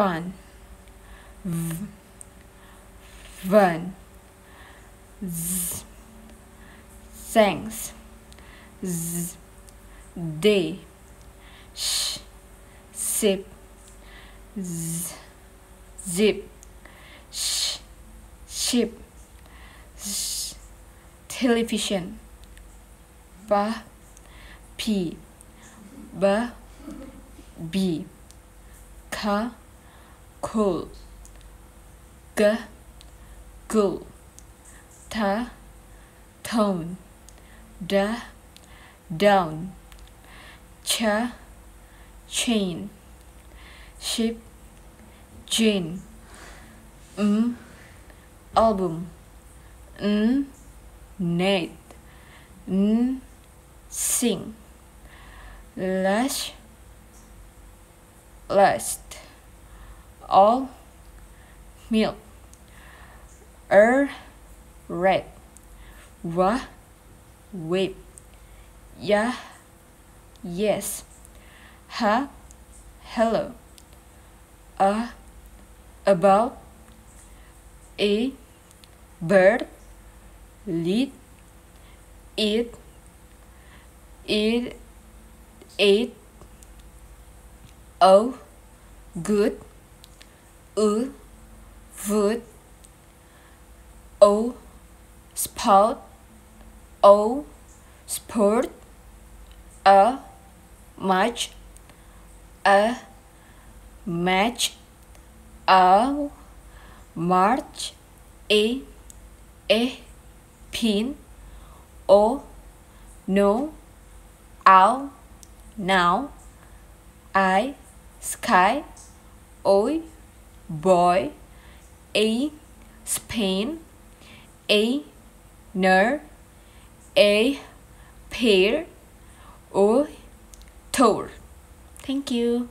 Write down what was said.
fun. V. Fun. Z. Thanks. Z. Day sh. Sip. Z. Zip. Sh. Ship. Sh. Television. Ba. P. Ba. B. Ka cool g. Cool ta tone da down. Cha chain. Ship. Gin mm album. N. Net. N. Sing. Lash last all milk. Er red. Wa whip yeah yes. Ha hello. A about a bird. Lead. It it it. Oh good uh wood o, spout o, sport a match, a match a march a a pin o no ow now I sky oi boy a Spain a ner a pair or tour thank you